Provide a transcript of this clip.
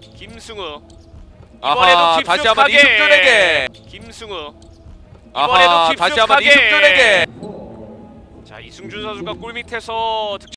김승우 아하 이번에도 다시 한번 깊숙하게. 이승준에게 김승우 아하 이번에도 다시 한번 깊숙하게. 이승준에게 자 이승준 선수가 골 밑에서 득